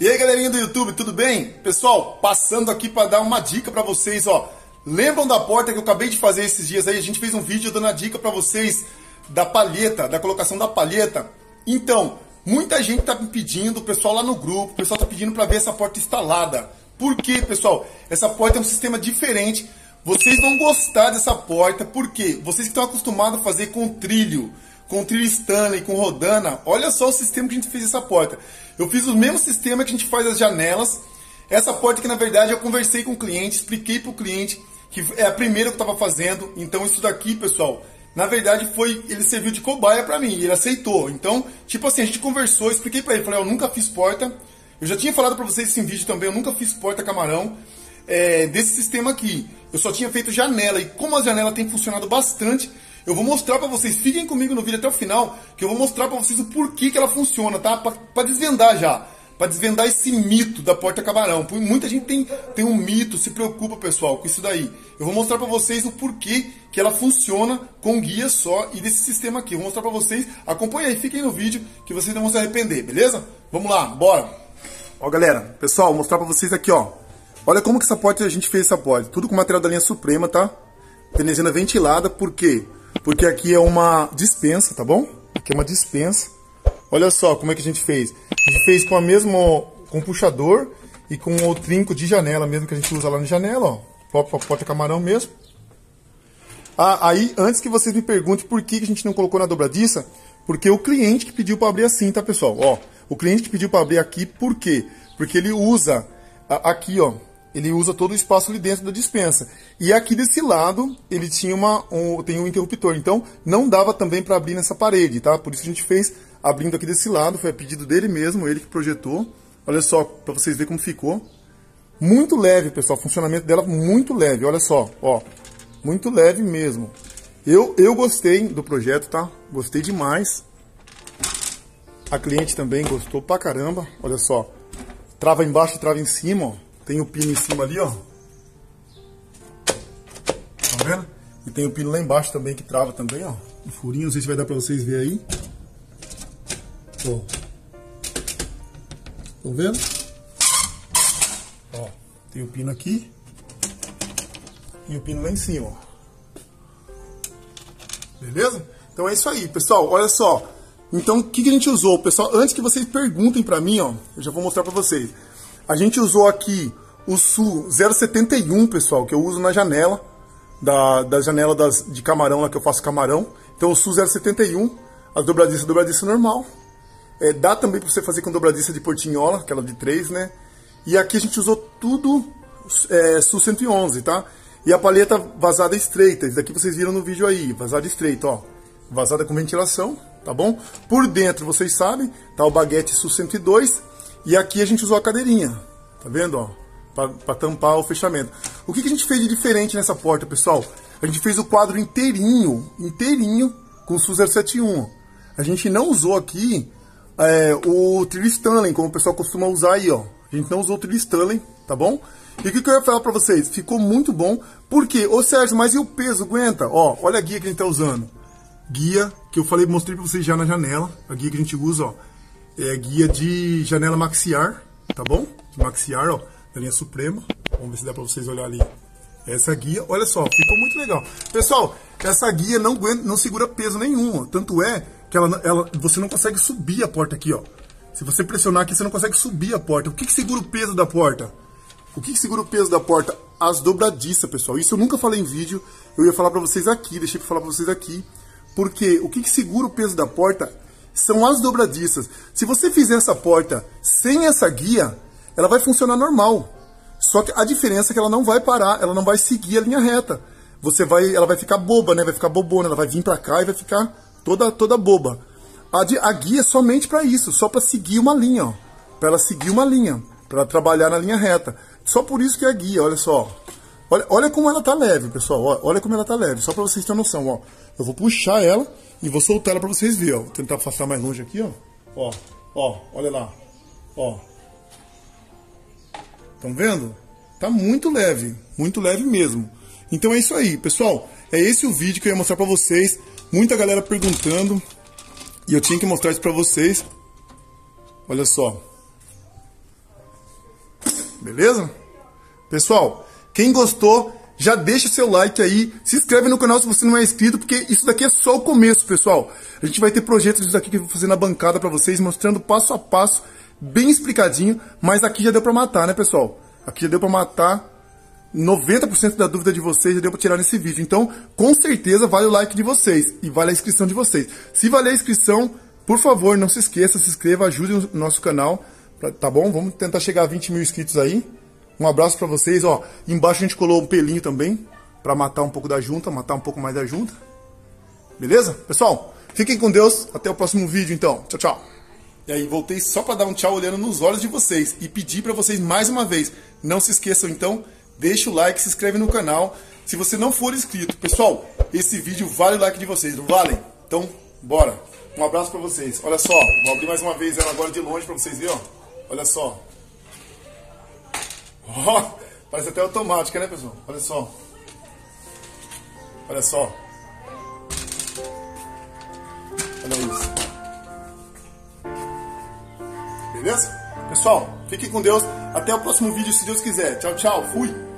E aí, galerinha do YouTube, tudo bem? Pessoal, passando aqui para dar uma dica para vocês, ó. Lembram da porta que eu acabei de fazer esses dias aí? A gente fez um vídeo dando a dica para vocês da palheta, da colocação da palheta. Então, muita gente tá me pedindo, o pessoal lá no grupo, o pessoal tá pedindo para ver essa porta instalada. Por quê, pessoal? Essa porta é um sistema diferente. Vocês vão gostar dessa porta, porque vocês que estão acostumados a fazer com trilho, com trilho Stanley, com rodana, olha só o sistema que a gente fez essa porta. Eu fiz o mesmo sistema que a gente faz as janelas. Essa porta que na verdade eu conversei com o cliente, expliquei para o cliente que é a primeira que eu estava fazendo. Então isso daqui, pessoal, na verdade foi ele serviu de cobaia para mim, ele aceitou. Então, tipo assim, a gente conversou, expliquei para ele, falei, eu nunca fiz porta. Eu já tinha falado para vocês esse vídeo também, eu nunca fiz porta camarão é, desse sistema aqui. Eu só tinha feito janela e como a janela tem funcionado bastante, eu vou mostrar para vocês, fiquem comigo no vídeo até o final, que eu vou mostrar para vocês o porquê que ela funciona, tá? Para desvendar já, para desvendar esse mito da porta camarão. Muita gente tem, tem um mito, se preocupa, pessoal, com isso daí. Eu vou mostrar para vocês o porquê que ela funciona com guia só e desse sistema aqui. Eu vou mostrar para vocês, acompanha aí, fiquem no vídeo que vocês não vão se arrepender, beleza? Vamos lá, bora! Ó, galera, pessoal, vou mostrar para vocês aqui, ó. Olha como que essa porta a gente fez essa porta. Tudo com material da linha Suprema, tá? Veneziana ventilada, por quê? Porque aqui é uma dispensa, tá bom? Aqui é uma dispensa. Olha só como é que a gente fez. A gente fez com a mesmo com puxador e com o trinco de janela mesmo que a gente usa lá na janela, ó. Porta camarão mesmo. Ah, aí, antes que vocês me perguntem por que a gente não colocou na dobradiça, porque o cliente que pediu para abrir assim, tá, pessoal? Ó, o cliente que pediu para abrir aqui, por quê? Porque ele usa aqui, ó, ele usa todo o espaço ali dentro da dispensa. E aqui desse lado, ele tinha uma, um, tem um interruptor. Então, não dava também para abrir nessa parede, tá? Por isso a gente fez abrindo aqui desse lado. Foi a pedido dele mesmo, ele que projetou. Olha só, para vocês verem como ficou. Muito leve, pessoal. Funcionamento dela muito leve. Olha só, ó. Muito leve mesmo. Eu, eu gostei do projeto, tá? Gostei demais. A cliente também gostou pra caramba. Olha só. Trava embaixo e trava em cima, ó. Tem o pino em cima ali, ó. Tá vendo? E tem o pino lá embaixo também que trava também, ó. Um furinho, não sei se vai dar pra vocês verem aí. Ó. Vendo? Ó, tem o pino aqui. E o pino lá em cima, ó. Beleza? Então é isso aí, pessoal. Olha só. Então, o que, que a gente usou? Pessoal, antes que vocês perguntem pra mim, ó, eu já vou mostrar pra vocês. A gente usou aqui o SU 071, pessoal, que eu uso na janela, da, da janela das, de camarão, lá que eu faço camarão. Então o SU 071, a dobradiça, dobradiça normal. É, dá também para você fazer com dobradiça de portinhola, aquela de 3, né? E aqui a gente usou tudo é, SU 111, tá? E a palheta vazada estreita, isso daqui vocês viram no vídeo aí, vazada estreita, ó. Vazada com ventilação, tá bom? Por dentro, vocês sabem, tá o baguete SU 102 e aqui a gente usou a cadeirinha, tá vendo, ó? Para tampar o fechamento. O que, que a gente fez de diferente nessa porta, pessoal? A gente fez o quadro inteirinho, inteirinho, com o SU 071. A gente não usou aqui é, o trilho como o pessoal costuma usar aí, ó. A gente não usou o trilho tá bom? E o que, que eu ia falar pra vocês? Ficou muito bom. Por quê? Ô Sérgio, mas e o peso? Aguenta? Ó, olha a guia que a gente tá usando. Guia que eu falei, mostrei pra vocês já na janela. A guia que a gente usa, ó é guia de janela maxiar, tá bom? Maxiar, ó, da linha Suprema. Vamos ver se dá pra vocês olhar ali. Essa guia, olha só, ficou muito legal. Pessoal, essa guia não, não segura peso nenhum, tanto é que ela, ela, você não consegue subir a porta aqui, ó. Se você pressionar aqui, você não consegue subir a porta. O que, que segura o peso da porta? O que, que segura o peso da porta? As dobradiças, pessoal. Isso eu nunca falei em vídeo. Eu ia falar pra vocês aqui, deixei pra falar pra vocês aqui. Porque o que, que segura o peso da porta são as dobradiças. Se você fizer essa porta sem essa guia, ela vai funcionar normal. Só que a diferença é que ela não vai parar, ela não vai seguir a linha reta. Você vai, ela vai ficar boba, né? Vai ficar bobona, ela vai vir para cá e vai ficar toda toda boba. A, a guia é somente para isso, só para seguir uma linha, ó. Para ela seguir uma linha, para trabalhar na linha reta. Só por isso que é a guia, olha só. Olha, olha como ela tá leve, pessoal. Olha como ela tá leve, só para vocês terem noção, ó. Eu vou puxar ela e vou soltar ela para vocês verem, ó. Vou tentar afastar mais longe aqui, ó. Ó, ó, olha lá. Ó. Estão vendo? Tá muito leve, muito leve mesmo. Então é isso aí, pessoal. É esse o vídeo que eu ia mostrar para vocês. Muita galera perguntando e eu tinha que mostrar isso para vocês. Olha só. Beleza? Pessoal, quem gostou, já deixa seu like aí, se inscreve no canal se você não é inscrito, porque isso daqui é só o começo, pessoal. A gente vai ter projetos disso daqui que eu vou fazer na bancada para vocês, mostrando passo a passo, bem explicadinho, mas aqui já deu para matar, né, pessoal? Aqui já deu para matar 90% da dúvida de vocês já deu para tirar nesse vídeo. Então, com certeza vale o like de vocês e vale a inscrição de vocês. Se valer a inscrição, por favor, não se esqueça, se inscreva, ajude o nosso canal, tá bom? Vamos tentar chegar a 20 mil inscritos aí. Um abraço para vocês, ó. Embaixo a gente colou um pelinho também, para matar um pouco da junta, matar um pouco mais da junta. Beleza? Pessoal, fiquem com Deus. Até o próximo vídeo, então. Tchau, tchau. E aí, voltei só para dar um tchau olhando nos olhos de vocês e pedir para vocês mais uma vez, não se esqueçam então deixa o like, se inscreve no canal. Se você não for inscrito, pessoal, esse vídeo vale o like de vocês, não vale? Então, bora. Um abraço para vocês. Olha só, vou abrir mais uma vez ela agora de longe para vocês verem, ó. Olha só. Ó, parece até automática, né, pessoal? Olha só. Olha só. Olha isso. Beleza? Pessoal, fiquem com Deus. Até o próximo vídeo, se Deus quiser. Tchau, tchau. Fui.